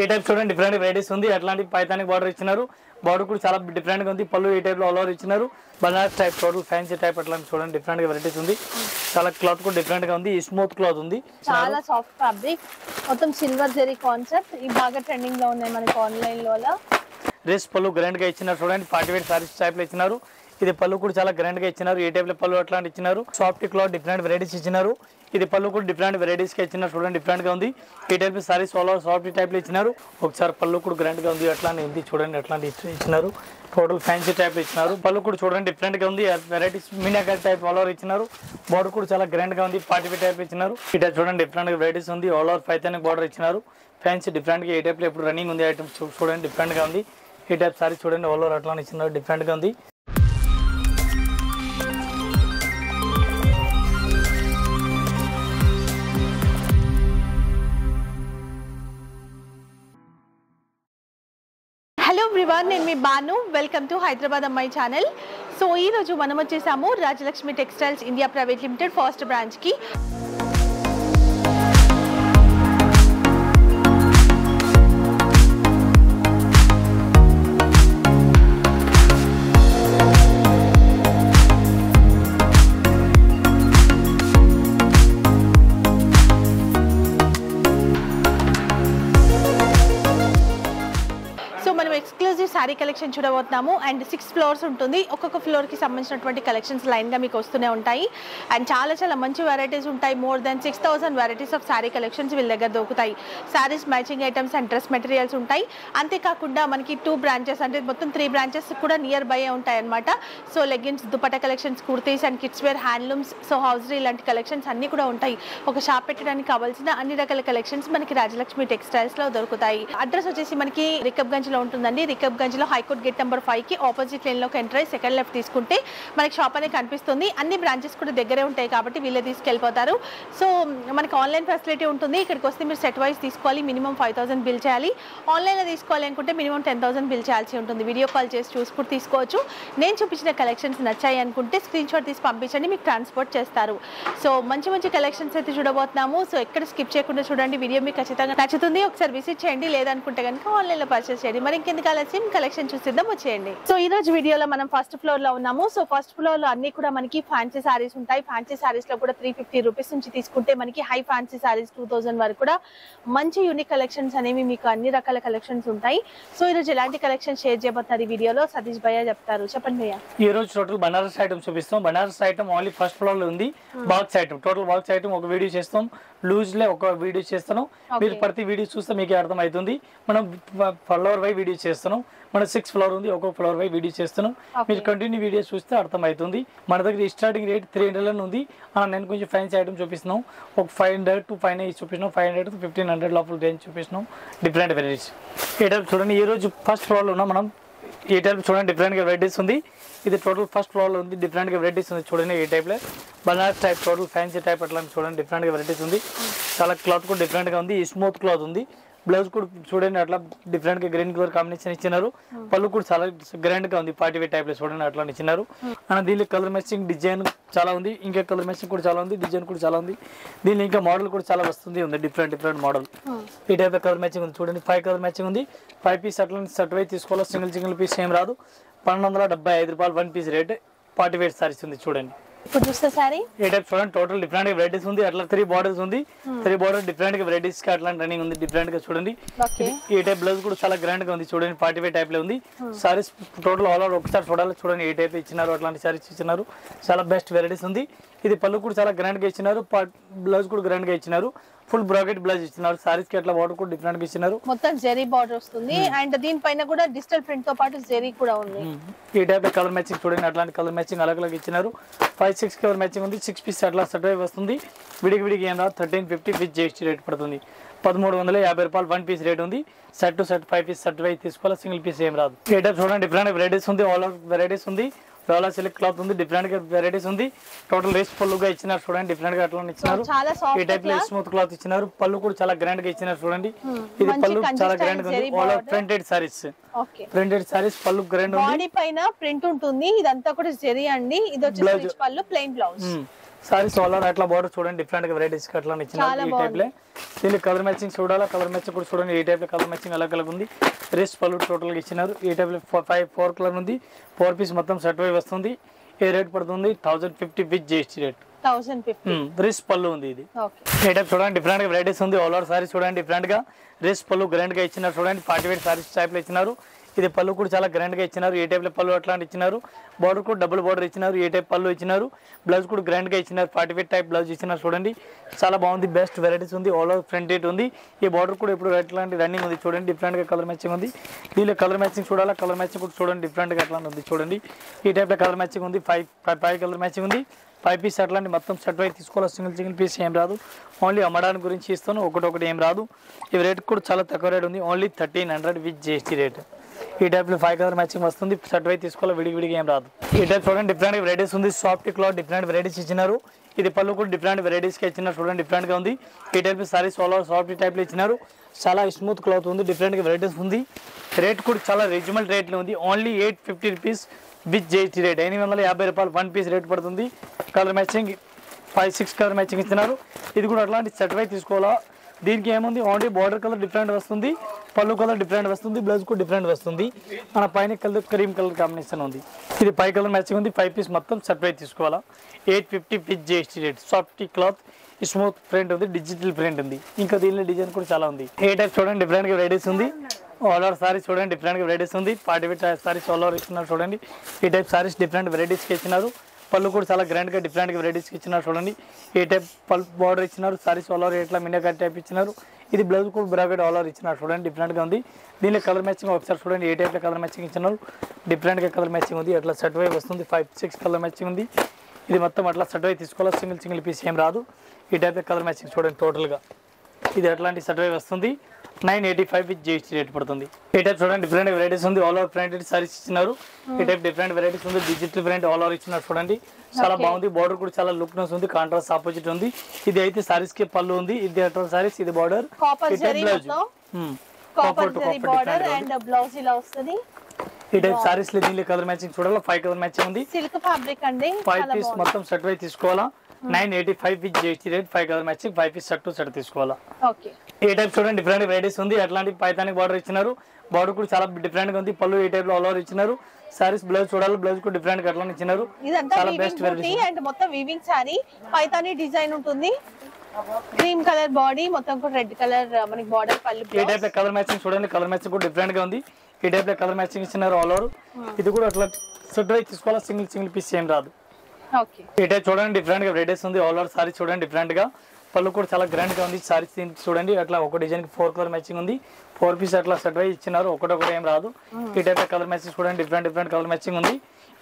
ఏ type చూడండి different varieties ఉంది. అట్లాంటి పైతానికి బార్డర్ ఇచ్చినారు. బార్డర్ కూడా చాలా డిఫరెంట్గా ఉంది. పళ్ళు ఈ టైప్లో ఆల్ ఓవర్ ఇచ్చినారు. Banaras type total fancy type అట్లాంటి చూడండి డిఫరెంట్గా వెరైటీస్ ఉంది. చాలా క్లాత్ కూడా డిఫరెంట్గా ఉంది. స్మూత్ క్లాత్ ఉంది. చాలా సాఫ్ట్ ఫ్యాబ్రిక్ మొత్తం సిల్వర్ జెరీ కాన్సెప్ట్ ఇవి బాగా ట్రెండింగ్లో ఉన్నాయి మనకి ఆన్లైన్లో అలా. డ్రెస్ పళ్ళు గ్రాండ్గా ఇచ్చినారు చూడండి. ఫార్టీ వేట్ సారీస్ టైప్లో ఇచ్చినారు. ఇది పళ్ళు కూడా చాలా గ్రాండ్గా ఇచ్చినారు. ఏ టైప్లో పళ్ళు అట్లాంటి ఇచ్చినారు. సాఫ్ట్ క్లాత్ డిఫరెంట్ వెరైటీస్ ఇచ్చినారు. ఇది పళ్ళు కూడా డిఫరెంట్ వెరైటీస్గా ఇచ్చినారు. చూడండి డిఫరెంట్గా ఉంది. ఈ టైప్ సారీస్ సోలో సాఫ్ట్ టైప్లో ఇచ్చినారు. ఒకసారి పళ్ళు కూడా గ్రాండ్గా ఉంది. అట్లానే ఉంది. చూడండి అట్లాంటి ఇచ్చినారు. టోటల్ ఫ్యాన్సీ టైప్ ఇచ్చినారు. పళ్ళు కూడా చూడండి డిఫరెంట్గా ఉంది. వెరైటీస్ మీనాకర్ టైప్ ఆల్ ఓవర్ ఇచ్చినారు. బోర్డర్ కూడా చాలా గ్రాండ్గా ఉంది. పార్టీ టైప్ ఇచ్చినారు. ఈ టైప్ చూడండి డిఫరెంట్గా వెరైటీస్ ఉంది. ఆల్ ఓవర్ పైతాన్ బోర్డర్ ఇచ్చినారు. ఫ్యాన్సీ డిఫరెంట్గా ఏ టైప్లో ఇప్పుడు రన్నింగ్ ఉంది ఐటమ్స్ చూడండి డిఫరెంట్గా ఉంది. ఈ టైప్ సారీ చూడండి ఆల్ ఓవర్ అట్లానే ఇచ్చినారు. డిఫరెంట్గా ఉంది. ఎవ్రీవన్ నేను మీ బాను. వెల్కమ్ టు హైదరాబాద్ అమ్మాయి ఛానల్ సో ఈ రోజు మనం వచ్చేసాము Rajalakshmi textiles India private limited first branch exclusive sari collection చూడబోతున్నాము. అండ్ సిక్స్ ఫ్లోర్స్ ఉంటుంది. ఒక్కొక్క ఫ్లోర్కి సంబంధించినటువంటి కలెక్షన్స్ లైన్గా మీకు వస్తూనే ఉంటాయి. అండ్ చాలా చాలా మంచి వెరైటీస్ ఉంటాయి. More than six thousand varieties of sari collections వీళ్ళ దగ్గర దొరుకుతాయి. Saris matching items and dress materials ఉంటాయి. అంతేకాకుండా మనకి టూ బ్రాంచెస్ అంటే మొత్తం త్రీ బ్రాంచెస్ కూడా నియర్ బై ఉంటాయి అనమాట so leggings dupatta collections kurtis and kids wear handlooms so hosiery ఇలాంటి కలెక్షన్స్ అన్ని కూడా ఉంటాయి. ఒక షాప్ పెట్టడానికి కావాల్సిన అన్ని రకాల కలెక్షన్స్ మనకి రాజలక్ష్మి టెక్స్టైల్స్లో దొరుకుతాయి. అడ్రస్ వచ్చేసి మనకి రికబ్గంజ్లో ఉంటుందండి. రికబ్ లో హైకోర్ట్ గేట్ నెంబర్ ఫైవ్కి ఆపోజిట్ లైన్లోకి ఎంటర్ అయ్యి సెకండ్ లెఫ్ట్ తీసుకుంటే మనకి షాప్ అనేది కనిపిస్తుంది. అన్ని బ్రాంచెస్ కూడా దగ్గరే ఉంటాయి కాబట్టి వీళ్ళే తీసుకెళ్ళిపోతారు. సో మనకి ఆన్లైన్ ఫెసిలిటీ ఉంటుంది. ఇక్కడికి వస్తే మీరు సెట్ వైజ్ తీసుకోవాలి. మినిమం ఫైవ్ థౌసండ్ బిల్ చేయాలి. ఆన్లైన్లో తీసుకోవాలి అనుకుంటే మినిమం టెన్ థౌసండ్ బిల్ చేయాల్సి ఉంటుంది. వీడియో కాల్ చేసి చూసుకుంటూ తీసుకోవచ్చు. నేను చూపించిన కలెక్షన్స్ నచ్చాయి అనుకుంటే స్క్రీన్ షాట్ తీసి పంపించండి. మీకు ట్రాన్స్పోర్ట్ చేస్తారు. సో మంచి మంచి కలెక్షన్స్ అయితే చూడబోతున్నాము. సో ఎక్కడ స్కిప్ చేయకుండా చూడండి. వీడియో మీకు ఖచ్చితంగా నచ్చుతుంది. ఒకసారి విజిట్ చేయండి. లేదనుకుంటే కనుక ఆన్లైన్లో పర్చేస్ చేయండి. మరి ఇంకెందుకు ఆలస్యం? కలెక్షన్ చూసిద్దాం వచ్చేయండి. సో ఈ రోజు వీడియోలో మనం ఫస్ట్ ఫ్లోర్లో ఉన్నాము. సో ఫస్ట్ ఫ్లోర్లో అన్ని కూడా మనకి ఫ్యాన్సీ సారీస్ ఉంటాయి. ఫ్యాన్సీ సారీస్లో కూడా త్రీ ఫిఫ్టీ రూపీస్ నుంచి తీసుకుంటే మనకి high fancy saris two thousand వరకు కూడా మంచి యూనిక్ కలెక్షన్స్ అనేవి మీకు అన్ని రకాల కలెక్షన్స్ ఉంటాయి. సో ఈ రోజు ఎలాంటి కలెక్షన్ షేర్ చేయబోతున్నారు ఈ వీడియోలో? సతీష్ భయ్య చెప్తారు. చెప్పండి భయ్య. ఈ రోజు టోటల్ బనారస్ ఐటమ్ చూపిస్తాం. బనారస్ ఐటమ్ ఓన్లీ ఫస్ట్ ఫ్లోర్లో ఉంది. Box item total box item ఒక వీడియో చేస్తాం. లూజ్ లే ఒక వీడియో చేస్తాను. మీరు ప్రతి వీడియో చూస్తే మీకు అర్థం అవుతుంది మనం ఫ్లోర్ వై వీడియో చేస్తున్నాం. మన సిక్స్ ఫ్లోర్ ఉంది ఒక్కొక్క ఫ్లోర్ వై వీడియో చేస్తున్నాం. మీరు కంటిన్యూ వీడియో చూస్తే అర్థం అవుతుంది మన దగ్గర స్టార్టింగ్ రేట్ త్రీ హండ్రెడ్ ఉంది. నేను కొంచెం ఫ్యాన్సీ ఐటమ్ చూపిస్తున్నాం. ఒక ఫైవ్ హండ్రెడ్ టు ఫైవ్ చూపిస్తున్నాం. Five hundred to fifteen hundred లోపల రేంజ్ చూపిస్తున్నాం. డిఫరెంట్ వెరైటీస్ ఈ టైప్ చూడండి. ఈ రోజు ఫస్ట్ ఫ్లోర్లో ఉన్నాం మనం. ఈ టైప్ చూడండి. డిఫరెంట్గా వెరైటీస్ ఉంది. ఇది టోటల్ ఫస్ట్ ఫ్లోర్లో ఉంది. డిఫరెంట్గా వెరైటీస్ ఉంది చూడండి ఈ టైప్లో. Banaras type total fancy type అట్లా చూడండి. డిఫరెంట్గా వెరైటీస్ ఉంది. చాలా క్లాత్ కూడా డిఫరెంట్గా ఉంది. స్మూత్ క్లాత్ ఉంది. బ్లౌజ్ కూడా చూడండి అట్లా డిఫరెంట్గా గ్రీన్ కలర్ కాంబినేషన్ ఇచ్చినారు. పళ్ళు కూడా చాలా గ్రాండ్గా ఉంది పార్టీ వేర్ టైప్లో చూడండి అట్లా ఇచ్చినారు. అండ్ దీనిలో కలర్ మ్యాచింగ్ డిజైన్ చాలా ఉంది ఇంకా కలర్ మ్యాచింగ్ కూడా చాలా ఉంది డిజైన్ కూడా చాలా ఉంది. దీనిలో ఇంకా మోడల్ కూడా చాలా వస్తుంది ఉంది డిఫరెంట్ డిఫరెంట్ మోడల్ ఈ టైప్ కలర్ మ్యాచింగ్ ఉంది చూడండి ఫైవ్ కలర్ మ్యాచింగ్ ఉంది. ఫైవ్ పీస్ అట్లా సెట్ వై తీసుకోవాలి సింగిల్ సింగిల్ పీస్ ఏం రాదు. పన్నెండు వందల డెబ్బై ఐదు రూపాయలు one piece rate party wear saris ఉంది చూడండి. ఇప్పుడు చూస్తే సారీ? టైప్ చూడండి టోటల్ డిఫరెంట్గా వెరైటీస్ ఉంది అట్లా త్రీ బార్డర్స్ ఉంది. త్రీ బార్డర్ డిఫరెంట్గా వెరైటీస్కి అట్లా రన్నింగ్ ఉంది డిఫరెంట్గా చూడండి. ఈ టైప్ బ్లౌజ్ కూడా చాలా గ్రాండ్గా ఉంది చూడండి పార్టీ వేర్ టైప్లో ఉంది. సారీస్ టోటల్ ఆల్ ఓవర్ ఒకసారి చూడాలి చూడండి ఏ టైప్ ఇచ్చినారు అట్లాంటి సారీస్ ఇచ్చినారు. చాలా బెస్ట్ వెరైటీస్ ఉంది. ఇది పళ్ళు కూడా చాలా గ్రాండ్గా ఇచ్చినారు. బ్లౌజ్ కూడా గ్రాండ్గా ఇచ్చినారు. ఫుల్ బ్రాకెట్ బ్లౌజ్ ఇచ్చినారు. సారీస్కి అట్లా బార్డర్ కూడా డిఫరెంట్గా ఇచ్చినారు. మొత్తం జెరీ బార్డర్ వస్తుంది. అండ్ దీనిపైన కూడా డిజిటల్ ప్రింట్తో పాటు జెరీ కూడా ఉంది. ఈ టైప్ కలర్ మ్యాచింగ్ చూడండి. అట్లాంటి కలర్ మ్యాచింగ్ అలగ్ అలగ్ ఇచ్చినారు. ఫైవ్ సిక్స్ కలర్ మ్యాచింగ్ ఉంది. సిక్స్ పీస్ అట్లా సెట్ వస్తుంది. విడికి విడికి ఏం రాదు. Thirteen fifty with GST rate పడుతుంది. పదమూడు వందల యాభై రూపాయలు వన్ పీస్ రేట్ ఉంది. Set to set five piece set wise తీసుకోవాలి? సింగిల్ పీస్ ఏం రాదు. ఈ టైప్ చూడండి. డిఫరెంట్ వెరైటీస్ ఉంది. ఆల్ ఆఫ్ వెరైటీస్ ఉంది. డోలా సిల్క్ క్లాత్ ఉంది డిఫరెంట్గా వెరైటీస్ ఉంది. టోటల్ రేస్గా ఇచ్చినారు చూడండి డిఫరెంట్గా అట్లా ఇచ్చినారు. చాలా ఈ టైప్లో స్మూత్ క్లాత్ ఇచ్చినారు. పళ్ళు కూడా చాలా గ్రాండ్గా ఇచ్చినారు చూడండి. ఇది మంచి పళ్ళు చాలా గ్రాండ్గా ఉంది. All. Printed saris okay printed saris పళ్ళు గ్రాండ్ ఉంది. బాడీ పైన ప్రింట్ ఉంటుంది. ఇదంతా కూడా జెరీ అండి. ఇది వచ్చేసి పళ్ళు ప్లెయిన్ బ్లౌజ్ సారీ సోలార్ అట్లా బార్డర్ చూడండి డిఫరెంట్గా వెరైటీస్ అట్లా ఇచ్చిన ఈ టైప్లో. దీనికి కలర్ మ్యాచింగ్ చూడాలా? కలర్ మ్యాచింగ్ కూడా చూడండి. ఈ టైప్లో కలర్ మ్యాచింగ్ అలగ్ అలగ్ ఉంది. రేస్ పళ్ళు టోటల్గా ఇచ్చినారు. ఈ టైప్లో ఫైవ్ ఫోర్ కలర్ ఉంది. ఫోర్ పీస్ మొత్తం సెట్ వై వస్తుంది. ఏ రేట్ పడుతుంది? Thousand fifty with GST rate రిస్ పళ్ళు ఉంది ఇది. ఈ టైప్ చూడండి డిఫరెంట్గా వెరైటీస్ ఉంది. ఆల్ ఓవర్ సారీస్ చూడండి డిఫరెంట్గా. రేస్ పళ్ళు గ్రాండ్గా ఇచ్చినారు చూడండి. ఫార్టీ ఎయిట్ సారీస్ టైప్లో ఇచ్చినారు. ఇది పళ్ళు కూడా చాలా గ్రాండ్గా ఇచ్చినారు. ఏ టైప్లో పళ్ళు అట్లాంటి ఇచ్చినారు. బార్డర్ కూడా డబుల్ బార్డర్ ఇచ్చినారు. ఏ టైప్ పళ్ళు ఇచ్చినారు. బ్లౌజ్ కూడా గ్రాండ్గా ఇచ్చినారు. ఫార్టీ ఫైవ్ టైప్ బ్లౌజ్ ఇచ్చినారు చూడండి. చాలా బాగుంది. బెస్ట్ వెరైటీస్ ఉంది. ఆల్ ఓవర్ ఫ్రంట్ ఎయిట్ ఉంది. ఈ బార్డర్ కూడా ఇప్పుడు ఎట్లాంటి రన్నింగ్ ఉంది చూడండి. డిఫరెంట్గా కలర్ మ్యాచింగ్ ఉంది. దీనిలో కలర్ మ్యాచింగ్ చూడాలా? కలర్ మ్యాచింగ్ కూడా చూడండి. డిఫరెంట్గా అట్లా ఎట్లా ఉంది చూడండి. ఈ టైప్లో కలర్ మ్యాచింగ్ ఉంది. ఫైవ్ ఫైవ్ కలర్ మ్యాచింగ్ ఉంది. ఫైవ్ పీస్ అట్లాంటి మొత్తం సెట్ వైజ్ తీసుకోవాలి? సింగిల్ సింగిల్ పీస్ ఏం రాదు. ఓన్లీ అమ్మడానికి గురించి ఇస్తాను. ఒకటి ఒకటి ఏం రాదు. ఇవి రేట్ కూడా చాలా తక్కువ రేట్ ఉంది. Only thirteen hundred with GST rate ఈ టైప్లో ఫైవ్ కలర్ మ్యాచింగ్ వస్తుంది. షర్ట్ వైజ్ తీసుకోవాలి? విడిగి విడిగి ఏం రాదు. ఈ టైప్ చూడండి డిఫరెంట్ వెరైటీస్ ఉంది. సాఫ్ట్ క్లాత్ డిఫరెంట్ వెరైటీస్ ఇచ్చినారు. ఇది పళ్ళు కూడా డిఫరెంట్ వెరైటీస్కి ఇచ్చినారు. చూడండి డిఫరెంట్గా ఉంది. ఈ టైప్ సారీస్ ఆల్ సాఫ్ట్ టైప్లో ఇచ్చినారు. చాలా స్మూత్ క్లాత్ ఉంది. డిఫరెంట్గా వెరైటీస్ ఉంది. రేట్ కూడా చాలా రీజనబుల్ రేట్లో ఉంది. Only eight fifty rupees with GST rate ఎనిమిది వందల యాభై రూపాయలు వన్ పీస్ రేట్ పడుతుంది. Colour matching five six colour matching ఇస్తున్నారు ఇది కూడా అట్లాంటి సెట్ వై తీసుకోవాలా? దీనికి ఏముంది? ఓన్లీ బార్డర్ కలర్ డిఫరెంట్ వస్తుంది. పళ్ళు కలర్ డిఫరెంట్ వస్తుంది. బ్లౌజ్ కూడా డిఫరెంట్ వస్తుంది. మన పైన కలర్ క్రీమ్ కలర్ కాంబినేషన్ ఉంది. ఇది పై కలర్ మ్యాచింగ్ ఉంది. ఫైవ్ పీస్ మొత్తం సెపరేట్ తీసుకోవాలా? Eight fifty piece GST rate soft cloth smooth print ఉంది. డిజిటల్ ప్రింట్ ఉంది. ఇంకా దీనిలో డిజైన్ కూడా చాలా ఉంది. ఏ టైప్ చూడండి. డిఫరెంట్గా వెరైటీస్ ఉంది. ఆల్ ఓవర్ సారీస్ చూడండి. డిఫరెంట్గా వెరైటీస్ ఉంది. Party wear saris all over ఇస్తున్నారు చూడండి. ఈ టైప్ సారీస్ డిఫరెంట్ వెరైటీస్కి ఇచ్చినారు. పళ్ళు కూడా చాలా గ్రాండ్గా డిఫరెంట్గా వెరైటీస్కి ఇచ్చినారు చూడండి. ఏ టైప్ పల్ బార్డర్ ఇచ్చినారు సారీస్ ఆల్ ఓవర్ ఇట్లా మిన్నా కట్ టైప్ ఇచ్చినారు. ఇది బ్లౌజ్ కూడా బ్రాకెట్ ఆల్ ఓవర్ ఇచ్చినారు చూడండి డిఫరెంట్గా ఉంది. దీనిలో కలర్ మ్యాచింగ్ ఒకసారి చూడండి ఏ టైప్లో కలర్ మ్యాచింగ్ ఇచ్చినారు. డిఫరెంట్గా కలర్ మ్యాచింగ్ ఉంది అట్లా సెట్ వై వస్తుంది ఫైవ్ సిక్స్ కలర్ మ్యాచింగ్ ఉంది. ఇది మొత్తం అట్లా సెట్ వై తీసుకోవాలి? సింగిల్ సింగిల్ పీస్ ఏం రాదు. ఈ టైప్ కలర్ మ్యాచింగ్ చూడండి టోటల్గా ఇది అట్లాంటి సెట్ వై వస్తుంది? Nine eighty five with GST rate పడుతుంది. ఈ టైప్ చూడండి డిఫరెంట్ వెరైటీస్ ఉంది. ఆల్ ఓవర్ ప్రింటెడ్ సారీస్ ఇచ్చినారు. ఈ టైప్ డిఫరెంట్ వెరైటీస్ ఉంది. డిజిటల్ ప్రింట్ ఆల్ ఓవర్ ఇచ్చినారు చూడండి. చాలా బాగుంది. బార్డర్ కూడా చాలా లుక్నెస్ ఉంది. కాంట్రాస్ట్ ఆపోజిట్ ఉంది. ఇది అయితే సారీస్కి పళ్ళు ఉంది. ఇది సారీస్ ఇది బార్డర్ కాపర్ అండ్ బ్లౌజ్ ఇలా వస్తుంది. ఈ టైప్ సారీస్లో దీనిలో కలర్ మ్యాచింగ్ చూడాలి? ఫైవ్ కలర్ మ్యాచింగ్ ఉంది. సిల్క్ ఫ్యాబ్రిక్ అండి. ఫైవ్ పీస్ మొత్తం సెట్ వై తీసుకోవాలా? Nine eighty five with GST rate five colour matching five piece set to set తీసుకోవాలా? ఓకే ఏ టైప్ చూడండి డిఫరెంట్ వెరైటీస్ ఉంది. అట్లాంటి పైతానికి బార్డర్ ఇచ్చినారు. బార్డర్ కూడా చాలా డిఫరెంట్గా ఉంది. పళ్ళు ఏ టైప్లో ఆల్ ఓవర్ ఇచ్చినారు. సారీస్ బ్లౌజ్ చూడాలి. బ్లౌజ్ కూడా డిఫరెంట్గా అట్లా ఇచ్చినారు. చాలా బెస్ట్ అండ్ మొత్తం వీవింగ్ సారీ పైతాని డిజైన్ ఉంటుంది. క్రీమ్ కలర్ బాడీ మొత్తం కూడా రెడ్ కలర్ మనకి బార్డర్ పళ్ళు ఏ టైప్ కలర్ మ్యాచింగ్ చూడండి. కలర్ మ్యాచింగ్ కూడా డిఫరెంట్గా ఉంది. ఏ టైప్ కలర్ మ్యాచింగ్ ఇచ్చినారు ఆల్ ఓవర్ ఇది కూడా అట్లా సెట్ తీసుకోవాలా? సింగిల్ సింగిల్ పీస్ ఏం రాదు. ఓకే ఈ టైప్ చూడండి. డిఫరెంట్గా వెరైటీస్ ఉంది. ఆల్ ఓవర్ సారీ చూడండి. డిఫరెంట్గా. పళ్ళు కూడా చాలా గ్రాండ్గా ఉంది. సారీస్ చూడండి. అట్లా ఒక డిజైన్కి ఫోర్ కలర్ మ్యాచింగ్ ఉంది. ఫోర్ పీస్ అట్లా సెట్ వై ఇచ్చినారు. ఒకటొకటి ఏం రాదు. ఈ టైప్ కలర్ మ్యాచింగ్ చూడండి డిఫరెంట్ డిఫరెంట్ కలర్ మ్యాచింగ్ ఉంది.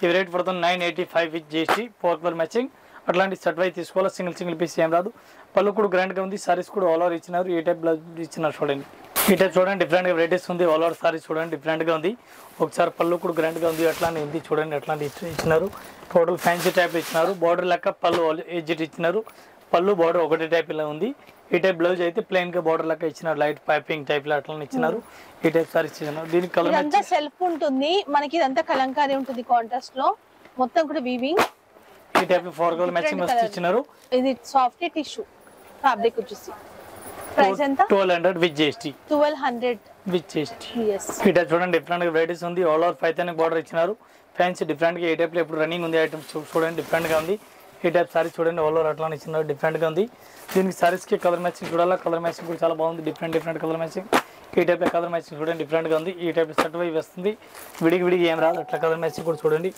ఇవి రేట్ పడుతుంది nine eighty five with GST four colour matching అట్లాంటి సెట్ వై తీసుకోవాలి? సింగిల్ సింగిల్ పీస్ ఏం రాదు. పళ్ళు కూడా గ్రాండ్గా ఉంది. సారీస్ కూడా ఆల్ ఓవర్ ఇచ్చినారు. ఈ టైప్ బ్లౌజ్ ఇచ్చినారు చూడండి. ఈ టైప్ చూడండి డిఫరెంట్గా వెరైటీస్ ఉంది. ఆల్ ఓవర్ సారీస్ చూడండి డిఫరెంట్గా ఉంది. ఒకసారి పళ్ళు కూడా గ్రాండ్గా ఉంది. అట్లానే ఉంది చూడండి. అట్లాంటి ఇచ్చినారు. టోటల్ ఫ్యాన్సీ టైప్ ఇచ్చినారు. బార్డర్ లెక్క పళ్ళు ఎడ్జిట్ ఇచ్చినారు. పళ్ళు బార్డర్ ఒకటే టైప్ ఇలా ఉంది. ఈ టైప్ బ్లౌజ్ అయితే ప్లెయిన్గా బార్డర్ లెక్క ఇచ్చినారు. లైట్ పైపింగ్ టైప్లో అట్లా ఇచ్చినారు. ఈ టైప్ సారీస్ ఇచ్చినారు. దీనికి కలర్ ఇదంతా సెల్ఫ్ ఉంటుంది. మనకి ఇదంతా కలంకారీ ఉంటుంది కాంట్రాస్ట్లో. మొత్తం కూడా వీవింగ్ ఈ type four colour matching colour. ఇచ్చినారు. ఇది సాఫ్ట్ టిష్యూ ఫ్యాబ్రిక్ వచ్చేసి. ప్రైస్ ఎంత? Twelve hundred with GST twelve hundred with GST yes ఈ టైప్ చూడండి డిఫరెంట్ వెరైటీస్ ఉంది. ఆల్ ఓవర్ పైతానిక్ బార్డర్ ఇచ్చినారు. ఫ్యాన్సీ డిఫరెంట్గా ఏ టైప్లో ఇప్పుడు రన్నింగ్ ఉంది. ఐటమ్స్ చూడండి డిఫరెంట్గా ఉంది. ఈ టైప్ సారీ చూడండి ఆల్ ఓవర్ అట్లా ఇచ్చినారు డిఫరెంట్గా ఉంది. దీనికి శారీస్కి కలర్ మ్యాచింగ్ చూడాలా? కలర్ మ్యాచింగ్ కూడా చాలా బాగుంది. డిఫరెంట్ డిఫరెంట్ కలర్ మ్యాచింగ్ ఈ టైప్ కలర్ మ్యాచింగ్ చూడండి డిఫరెంట్గా ఉంది. ఈ టైప్ సెట్ వైపు వస్తుంది. విడిగి విడిగి ఏం రాదు. అట్లా కలర్ మ్యాచింగ్ కూడా చూడండి.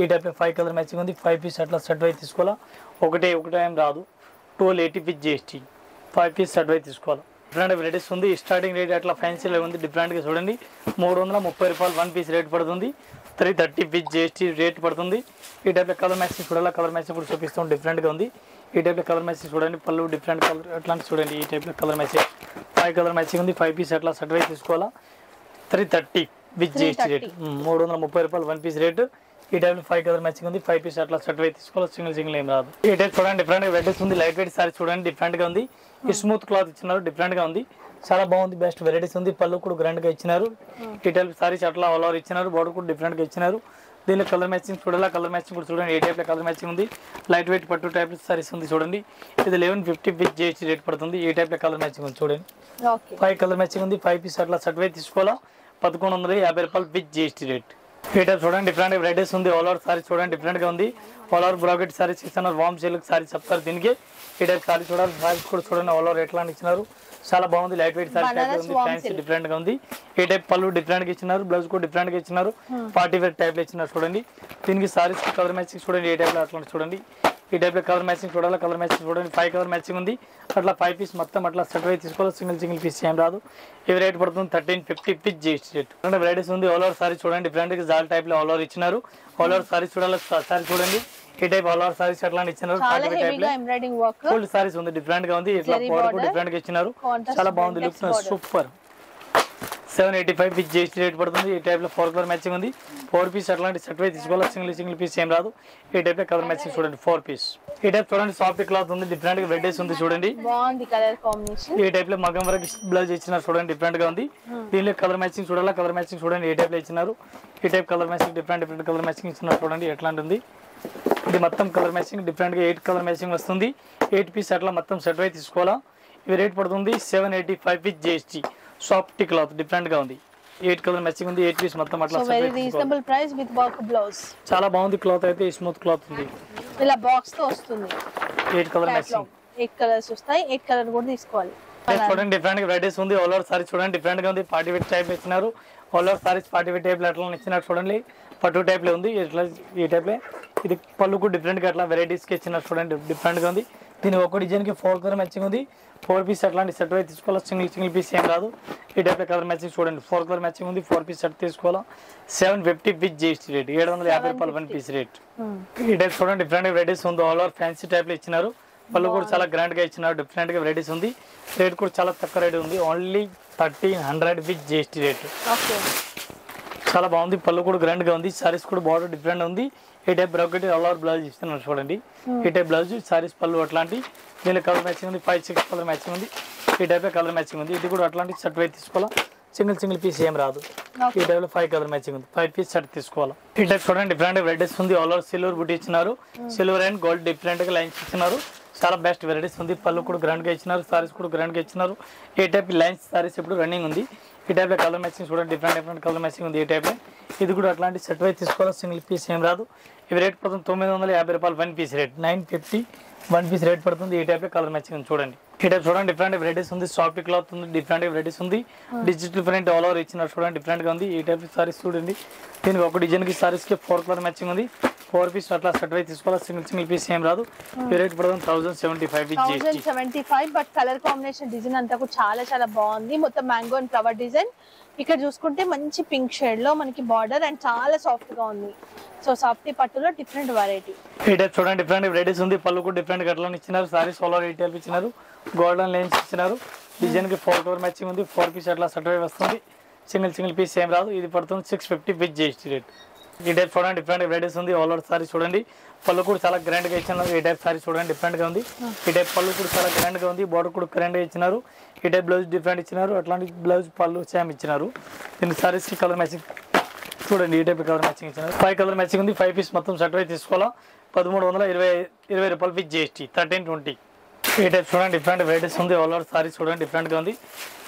ఈ టైప్ ఫైవ్ కలర్ మ్యాచింగ్ ఉంది. ఫైవ్ పీస్ అట్లా సెట్ వైపు తీసుకోవాలా? ఒకటే ఒకటే ఏం రాదు. Twelve eighty piece GST five piece set వైపు తీసుకోవాలి? డిఫరెంట్ వెరైటీస్ ఉంది. స్టార్టింగ్ రేట్ అట్లా ఫ్యాన్సీలో ఉంది. డిఫరెంట్గా చూడండి. మూడు వందల ముప్పై రూపాయలు వన్ పీస్ రేట్ పడుతుంది. Three thirty with GST rate పడుతుంది. ఈ టైప్లో కలర్ మ్యాచింగ్ చూడాలి? కలర్ మ్యాచింగ్ కూడా చూపిస్తాం డిఫరెంట్గా ఉంది. ఈ టైప్లో కలర్ మ్యాచింగ్ చూడండి. పళ్ళు డిఫరెంట్ కలర్ అట్లాంటి చూడండి. ఈ టైప్లో colour matching five colour matching ఉంది. ఫైవ్ పీస్ అట్లా సెట్ వై తీసుకోవాలా? Three thirty with GST rate మూడు వందల ముప్పై రూపాయలు వన్ పీస్ రేట్ ఈ టైప్ ఫైవ్ కలర్ మ్యాచింగ్ ఉంది. ఫైవ్ పీస్ అట్లా సెట్ వై తీసుకోవాలి? సింగిల్ సింగిల్ ఏం రాదు. ఈ టైప్ చూడండి డిఫరెంట్ వెరైటీస్ ఉంది. లైట్ వెయిట్ సారీ చూడండి. డిఫరెంట్గా ఉంది. ఈ స్మూత్ క్లాత్ ఇచ్చినారు. డిఫరెంట్గా ఉంది. చాలా బాగుంది బెస్ట్ వెరైటీస్ ఉంది. పళ్ళు కూడా గ్రాండ్గా ఇచ్చినారు. ఈ టైప్ సారీస్ అట్లా ఆల్ ఓవర్ ఇచ్చినారు. బార్డర్ కూడా డిఫరెంట్గా ఇచ్చినారు. దీనిలో కలర్ మ్యాచింగ్ చూడాలా? కలర్ మ్యాచింగ్ కూడా చూడండి. ఏ టైప్లో కలర్ మ్యాచింగ్ ఉంది. లైట్ వెయిట్ పట్టు టైప్ సారీస్ ఉంది చూడండి. ఇది eleven fifty with GST rate పడుతుంది. ఏ టైప్లో కలర్ మ్యాచింగ్ ఉంది చూడండి. ఫైవ్ కలర్ మ్యాచింగ్ ఉంది. ఫైవ్ పీస్ అట్లా సర్టిఫై తీసుకోవాలా? పదకొండు వందల యాభై రూపాయలు విత్ జిఎస్టీ రేట్ ఈ టైప్ చూడండి. డిఫరెంట్ వెరైటీస్ ఉంది. ఆల్ ఓవర్ సారీ చూడండి. డిఫరెంట్గా ఉంది. ఆల్ ఓవర్ బ్రాకెట్ సారీస్ ఇస్తున్నారు. వామ్ సిల్క్ సారీ చెప్తారు దీనికి. ఈ టైప్ సారీ చూడాలి. సారీస్ కూడా చూడండి. ఆల్ ఓవర్ ఎట్లా ఇచ్చినారు? చాలా బాగుంది లైట్ వెయిట్ సారీ టైప్ ఉంది ఫ్యాన్సీ. డిఫరెంట్గా ఉంది. ఈ టైప్ పళ్ళు డిఫరెంట్గా ఇచ్చినారు బ్లౌజ్ కూడా డిఫరెంట్గా ఇచ్చినారు. పార్టీ వేర్ టైప్లో ఇచ్చినారు చూడండి. దీనికి సారీస్ కలర్ మ్యాచింగ్ చూడండి ఏ టైప్లో అట్లా చూడండి. ఈ టైప్లో కలర్ మ్యాచింగ్ చూడాలి కలర్ మ్యాచింగ్ చూడండి. ఫైవ్ కలర్ మ్యాచింగ్ ఉంది. అట్లా ఫైవ్ పీస్ మొత్తం అట్లా సెట్ అయి తీసుకోవాలి సింగిల్ సింగిల్ పీస్ ఏం రాదు. ఇవి రేట్ పడుతుంది? థర్టీన్ ఫిఫ్టీ పిచ్ జిఎస్టీ రేట్ అంటే వెరైటీస్ ఉంది ఆల్ ఓవర్ సారీ చూడండి. డిఫరెంట్ జాల్ టైప్లో ఆల్ ఓవర్ ఇచ్చినారు. ఆల్ ఓవర్ సారీ చూడాలి సారీ చూడండి. ఈ టైప్ ఆల్ సారీస్ ఇచ్చినారు. ఎంబ్రాయిడింగ్ వర్క్ ఫుల్ సారీస్ ఉంది. డిఫరెంట్గా ఉంది. ఇట్లా డిఫరెంట్గా ఇచ్చినారు. చాలా బాగుంది. Look. Super seven eighty five with GST rate పడుతుంది. ఈ టైప్లో ఫోర్ కలర్ మ్యాచింగ్ ఉంది. ఫోర్ పీస్ అట్లాంటి సెట్ వై తీసుకోవాలి? సింగిల్ సింగిల్ పీస్ ఏం రాదు. ఈ టైప్లో కలర్ మ్యాచింగ్ చూడండి. ఫోర్ పీస్ ఈ టైప్ చూడండి. సాఫ్ట్ క్లాత్ ఉంది. డిఫరెంట్గా వెడ్డేస్ ఉంది చూడండి. ఈ టైప్లో మగం వరకు బ్లౌజ్ ఇచ్చినారు చూడండి. డిఫరెంట్గా ఉంది. దీనిలో కలర్ మ్యాచింగ్ చూడాలా? కలర్ మ్యాచింగ్ చూడండి. ఏ టైప్లో ఇచ్చినారు. ఈ type colour matching different different colour matching ఇచ్చినారు చూడండి. ఎట్లాంటి ఉంది? ఇది మొత్తం కలర్ మ్యాచింగ్ డిఫరెంట్గా ఎయిట్ కలర్ మ్యాచింగ్ వస్తుంది. ఎయిట్ పీస్ అట్లా మొత్తం సెట్ వై తీసుకోవాలా? ఇవి రేట్ పడుతుంది. Seven eighty five with GST soft cloth డిఫరెంట్గా ఉంది. ఎయిట్ కలర్ మ్యాచింగ్ ఉంది ఎయిట్ పీస్ మొత్తం అట్లా very. Reasonable price with work blouse చాలా బాగుంది క్లాత్ అయితే స్మూత్ క్లాత్ ఉంది. ఇలా బాక్స్తో వస్తుంది. Eight colour matching eight colours వస్తాయి ఎయిట్ కలర్ కూడా తీసుకోవాలి. చూడండి డిఫరెంట్ వెరైటీస్ ఉంది. ఆల్ ఓవర్ సారీ చూడండి డిఫరెంట్గా ఉంది. పార్టీ వేర్ టైప్ ఇచ్చినారు. All over saris party wear type అట్లా ఇచ్చినారు చూడండి. పట్టు టైప్లో ఉంది ఇట్లా ఈ టైప్లో. ఇది పళ్ళుకు డిఫరెంట్గా అట్లా వెరైటీస్కి ఇచ్చినారు చూడండి డిఫరెంట్గా ఉంది. దీని ఒక డిజైన్కి ఫోర్ కలర్ మ్యాచింగ్ ఉంది. ఫోర్ పీస్ అట్లాంటి సెట్ అయితే తీసుకోవాలి? సింగిల్ సింగిల్ పీస్ ఏం రాదు ఈ టైప్లో కలర్ మ్యాచింగ్ చూడండి. ఫోర్ కలర్ మ్యాచింగ్ ఉంది. ఫోర్ పీస్ సెట్ తీసుకోవాలా? Seven fifty with GST rate ఏడు వందల యాభై రూపాయలు వన్ పీస్ రేట్ ఈ టైప్ చూడండి. డిఫరెంట్ వెరైటీస్ ఉంది. ఆల్ ఓవర్ ఫ్యాన్సీ టైప్లో ఇచ్చినారు. పళ్ళు కూడా చాలా గ్రాండ్గా ఇచ్చినారు. డిఫరెంట్గా వెరైటీస్ ఉంది. రేట్ కూడా చాలా తక్కువ రేట్ ఉంది. Only thirteen hundred with GST rate చాలా బాగుంది. పళ్ళు కూడా గ్రాండ్గా ఉంది. సారీస్ కూడా బార్డర్ డిఫరెంట్ ఉంది. ఈ type brocade all over blouse ఇస్తున్నారు చూడండి. ఈ టైప్ బ్లౌజ్ సారీస్ పళ్ళు అట్లాంటి దీనిలో కలర్ మ్యాచింగ్ ఉంది ఫైవ్ సిక్స్ కలర్ మ్యాచింగ్ ఉంది. ఈ టైప్ కలర్ మ్యాచింగ్ ఉంది. ఇది కూడా అట్లాంటి షర్ట్ వైపు తీసుకోవాలా? సింగిల్ సింగిల్ పీస్ ఏం రాదు. ఈ టైప్లో ఫైవ్ కలర్ మ్యాచింగ్ ఉంది. ఫైవ్ పీస్ షర్ట్ తీసుకోవాలా? ఈ టైప్ చూడండి డిఫరెంట్ వెరైటీస్ ఉంది. ఆల్ ఓవర్ సిల్వర్ బుట్టి ఇచ్చినారు. సిల్వర్ అండ్ గోల్డ్ డిఫరెంట్గా లైన్స్ ఇచ్చినారు. చాలా బెస్ట్ వెరైటీస్ ఉంది. పళ్ళు కూడా గ్రాండ్గా ఇచ్చినారు సారీస్ కూడా గ్రాండ్గా ఇచ్చినారు. ఈ టైప్ లైన్స్ సారీస్ ఇప్పుడు రన్నింగ్ ఉంది. ఈ టైప్లో కలర్ మ్యాచింగ్ చూడండి డిఫరెంట్ డిఫరెంట్ కలర్ మ్యాచింగ్ ఉంది ఈ టైప్లో. ఇది కూడా అట్లాంటి సెట్ వైజ్ తీసుకోవాలి? సింగిల్ పీస్ ఏం రాదు. ఇవి రేట్ పడుతుంది తొమ్మిది వందల యాభై రూపాయలు one piece rate nine fifty one piece rate పడుతుంది ఈ టైప్లో కలర్ మ్యాచింగ్ ఉంది చూడండి. ఈ టైప్ చూడండి డిఫరెంట్ వెరైటీస్ ఉంది. సాఫ్ట్ క్లాత్ ఉంది డిఫరెంట్ వెరైటీస్ ఉంది. డిజిటల్ ప్రింట్ ఆల్ ఓవర్ ఇచ్చినారు చూడండి డిఫరెంట్గా ఉంది. ఈ టైప్ సారీస్ చూడండి. దీనికి ఒక డిజైన్కి సారీస్కి ఫోర్ కలర్ మ్యాచింగ్ ఉంది. ఫోర్ పీస్ అట్లా సెట్ వైజ్ తీసుకోవాలి? సింగిల్ సింగిల్ పీస్ ఏం రాదు. రేట్ పడుతుంది thousand seventy five with thousand seventy five but colour combination design అంతా కూడా చాలా చాలా బాగుంది. మొత్తం మ్యాంగో అండ్ ఫ్లవర్ డిజైన్ ఇక్కడ చూసుకుంటే మంచి పింక్ షేడ్లో మనకి బార్డర్ అండ్ చాలా సాఫ్ట్గా ఉంది. సో సాఫ్టీ పట్టులో డిఫరెంట్ వెరైటీ ఈ టైప్ చూడండి డిఫరెంట్ వెరైటీస్ ఉంది. పళ్ళు కూడా డిఫరెంట్ గట్ల ఇచ్చినారు. సారీ సోలార్ రీటైల్ ఇచ్చినారు. గోల్డెన్ లైన్స్ ఇచ్చినారు. డిజైన్కి ఫోర్ కలర్ మ్యాచింగ్ ఉంది. ఫోర్ పీస్ అట్లా సెట్ వస్తుంది. సింగిల్ సింగిల్ పీస్ ఏం రాదు. ఇది పడుతుంది six fifty with GST rate ఈ టైప్ చూడండి డిఫరెంట్ వెరైటీస్ ఉంది. ఆల్ ఓవర్ సారీ చూడండి. పళ్ళు కూడా చాలా గ్రాండ్గా ఇచ్చినారు ఈ టైప్ సారీ చూడండి డిఫరెంట్గా ఉంది. ఈ టైప్ పళ్ళు కూడా చాలా గ్రాండ్గా ఉంది. బార్డర్ కూడా గ్రాండ్గా ఇచ్చినారు. ఈ టైప్ బ్లౌజ్ డిఫరెంట్ ఇచ్చినారు. అట్లాంటి బ్లౌజ్ పళ్ళు సేమ్ ఇచ్చినారు. దీని సారీస్కి కలర్ మ్యాచింగ్ చూడండి ఈ టైప్ కలర్ మ్యాచింగ్ ఇచ్చినారు. ఫైవ్ కలర్ మ్యాచింగ్ ఉంది. ఫైవ్ పీస్ మొత్తం సెట్ తీసుకోవాలా. పదమూడు వందల ఇరవై ఇరవై రూపాయలు విత్ జిఎస్టీ థర్టీన్ ట్వంటీ ఈ టైప్ చూడండి డిఫరెంట్ వెరైటీస్ ఉంది. ఆల్ ఓవర్ సారీ చూడండి డిఫరెంట్గా ఉంది.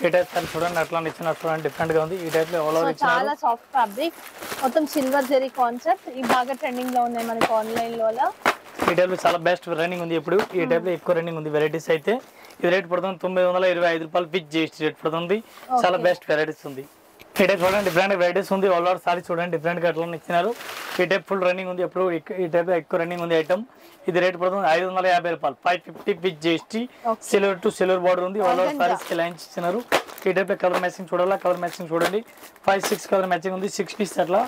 ఈ టైప్ సారీ చూడండి అట్లా ఇచ్చిన చూడండి డిఫరెంట్గా ఉంది. ఈ టైప్లో ఆల్ ఓవర్ చాలా సాఫ్ట్ ఫ్యాబ్రిక్ మొత్తం సిల్వర్ జెరీ కాన్సెప్ట్ ఇవి బాగా ట్రెండింగ్లో ఉన్నాయి మనకి ఆన్లైన్లో. ఈ టైప్లో చాలా బెస్ట్ రన్నింగ్ ఉంది ఇప్పుడు. ఈ టైప్లో ఎక్కువ రన్నింగ్ ఉంది వెరైటీస్ అయితే. ఇది రేట్ పడుతుంది తొమ్మిది వందల ఇరవై ఐదు రూపాయలు విత్ జిఎస్టీ రేట్ పడుతుంది. చాలా. బెస్ట్ వెరైటీస్ ఉంది. ఈ టైప్ చూడండి డిఫరెంట్ వెరైటీస్ ఉంది. ఆల్ ఓవర్ సారీ చూడండి డిఫరెంట్గా అట్లా ఇచ్చినారు. ఈ టైప్ ఫుల్ రన్నింగ్ ఉంది ఎప్పుడు. ఈ టైప్లో ఎక్కువ రన్నింగ్ ఉంది ఐటమ్ ఇది రేట్ పడుతుంది ఐదు వందల యాభై రూపాయలు. Five fifty with GST. Silver to silver border ఉంది. All over Organza. సారీస్కి లైన్స్ ఇచ్చినారు ఈ టైప్లో కలర్ మ్యాచింగ్ చూడాలా? కలర్ మ్యాచింగ్ చూడండి. ఫైవ్ సిక్స్ కలర్ మ్యాచింగ్ ఉంది. సిక్స్ పీస్ అట్లా.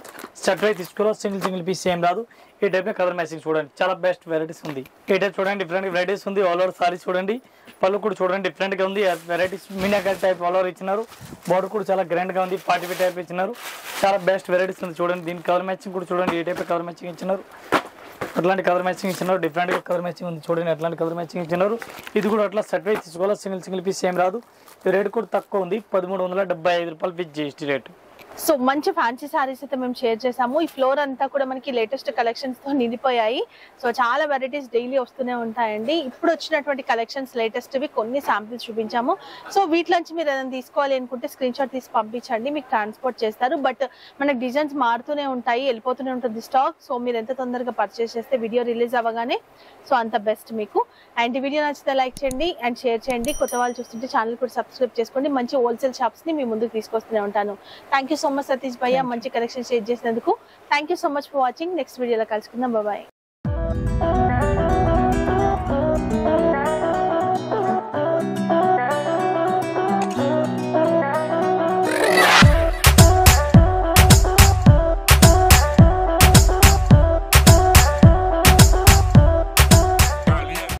సెట్ అయి తీసుకోవాలి? సింగిల్ సింగిల్ పీస్ ఏం రాదు. ఈ టైప్లో కలర్ మ్యాచింగ్ చూడండి. చాలా బెస్ట్ వెరైటీస్ ఉంది. ఈ టైప్ చూడండి. డిఫరెంట్ వెరైటీస్ ఉంది. ఆల్ ఓవర్ సారీ చూడండి. పళ్ళు కూడా చూడండి. డిఫరెంట్గా ఉంది. వెరైటీస్ మీనాకర్ టైప్ ఆల్ ఓవర్ ఇచ్చినారు. బార్డర్ కూడా చాలా గ్రాండ్గా ఉంది. పార్టీ టైప్ ఇచ్చినారు. చాలా బెస్ట్ వెరైటీస్ ఉంది. చూడండి. దీని కలర్ మ్యాచింగ్ కూడా చూడండి. ఈ టైప్ కలర్ మ్యాచింగ్ ఇచ్చినారు. అట్లాంటి కలర్ మ్యాచింగ్ ఇచ్చినారు. డిఫరెంట్గా కవర్ కలర్ మ్యాచింగ్ ఉంది చూడండి అట్లాంటి కలర్ మ్యాచింగ్ ఇచ్చినారు. ఇది కూడా అట్లా సెట్ వైజ్ తీసుకోవాలి? సింగిల్ సింగిల్ పీస్ ఏం రాదు. రేట్ కూడా తక్కువ ఉంది. పదమూడు వందల డెబ్బై ఐదు రూపాయలు విత్ జిఎస్టీ రేటు సో మంచి ఫ్యాన్సీ సారీస్ అయితే మేము షేర్ చేసాము ఈ ఫ్లోర్ అంతా కూడా మనకి లేటెస్ట్ కలెక్షన్స్తో నిండిపోయాయి. సో చాలా వెరైటీస్ డైలీ వస్తూనే ఉంటాయండి. ఇప్పుడు వచ్చినటువంటి కలెక్షన్స్ లేటెస్ట్ వి కొన్ని శాంపిల్స్ చూపించాము. సో వీటిలోంచి మీరు ఏదైనా తీసుకోవాలి అనుకుంటే స్క్రీన్ షాట్ తీసి పంపించండి. మీకు ట్రాన్స్పోర్ట్ చేస్తారు. బట్ మనకి డిజైన్స్ మారుతూనే ఉంటాయి వెళ్ళిపోతూనే ఉంటుంది స్టాక్ సో మీరు ఎంత తొందరగా పర్చేస్ చేస్తే వీడియో రిలీజ్ అవ్వగానే సో అంత బెస్ట్ మీకు. అండ్ వీడియో నచ్చితే లైక్ చేయండి అండ్ షేర్ చేయండి. కొత్త వాళ్ళు చూస్తుంటే ఛానల్ కూడా సబ్స్క్రైబ్ చేసుకోండి. మంచి హోల్సేల్ షాప్స్ని మీ ముందుకు తీసుకొస్తూనే ఉంటాను. Thank you so much Satish భయ్య మంచి కలెక్షన్ షేర్ చేసినందుకు. Thank you so much for watching next వీడియోలో కలుసుకుందాం. బాయ్